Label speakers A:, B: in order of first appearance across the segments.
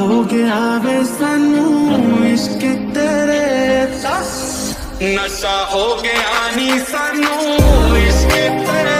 A: हो गया वे सनू इश्क तेरे नशा हो गया नी सनू इश्क तेरे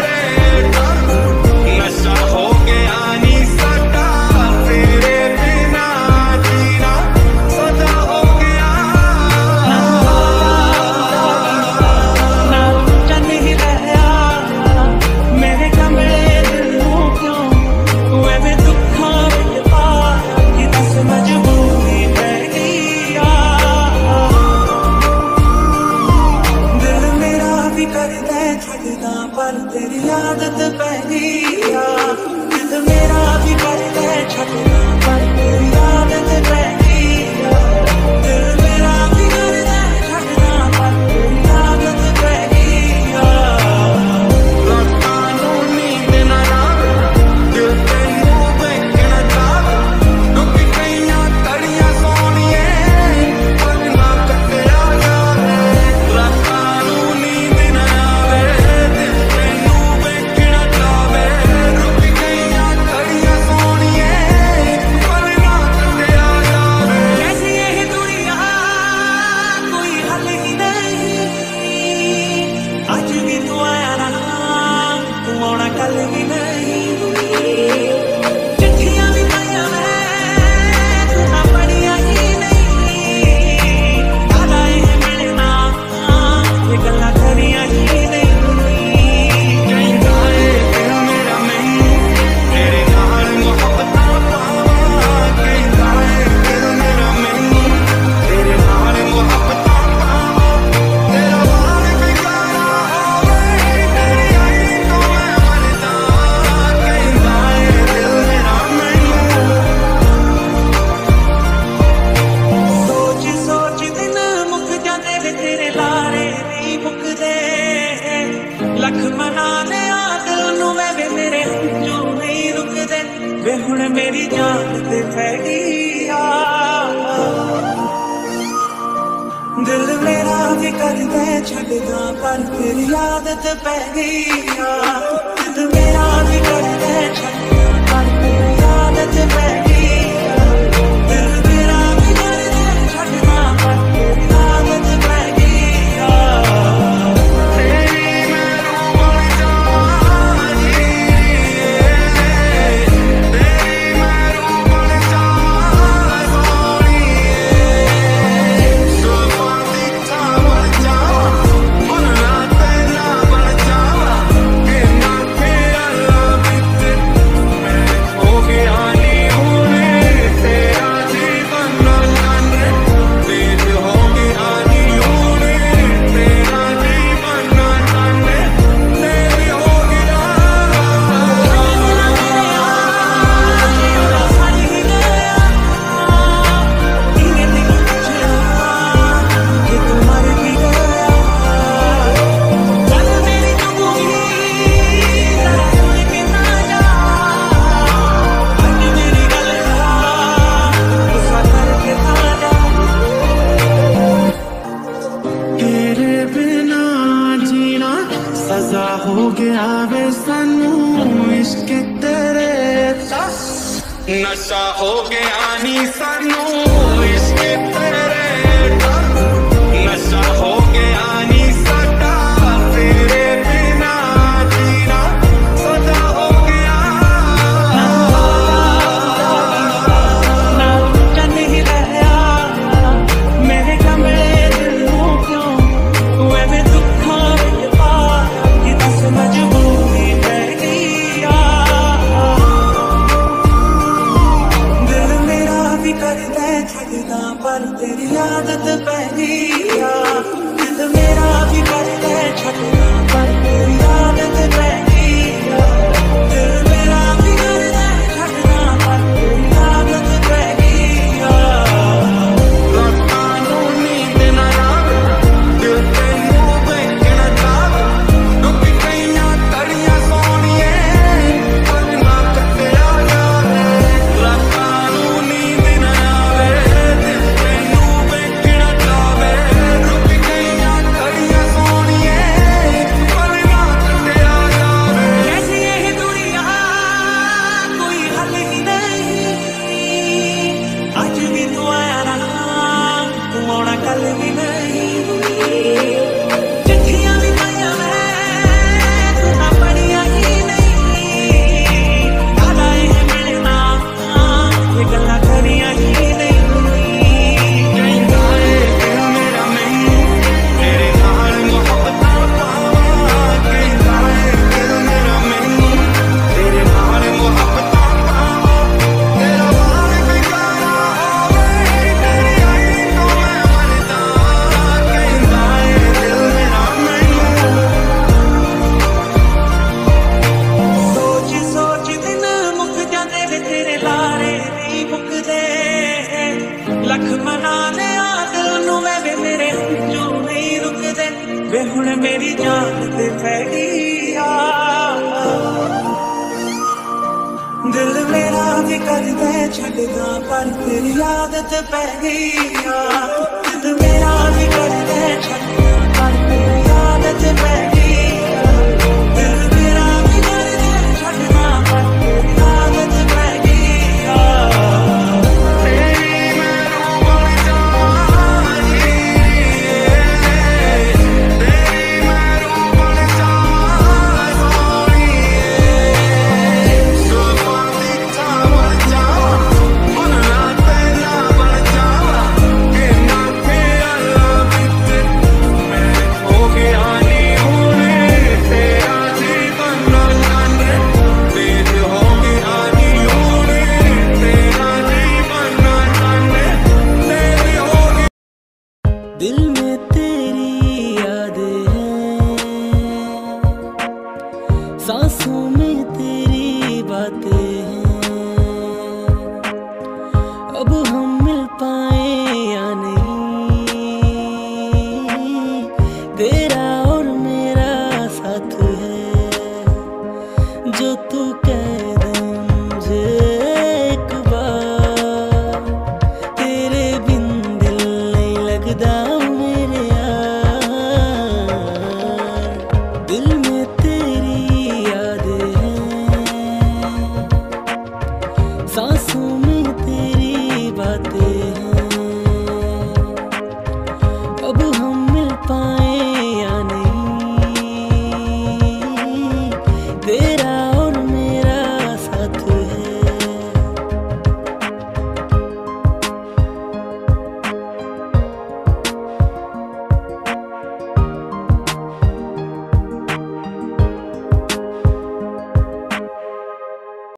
B: ਮੇਰੀ ਜਾਨ ਤੇ ਪੈ ਗਈ ਆ ਦਿਲ ਮੇਰਾ ਵੀ ਕਰਦਾ ਛੱਡਦਾ ਪਰ ਤੇਰੀ ਯਾਦ ਤੇ ਪੈ ਗਈ ਆ ਦਿਲ ਮੇਰਾ ਵੀ ਕਰਦਾ
A: सजा हो गया वे सनू इश्क तेरे नशा हो गया नी सनू इश्क तेरे
B: कर दे छा पर तेरी आदत पै गई दिल मेरा भी कर दे छा पर तेरी आदत पै
A: बातें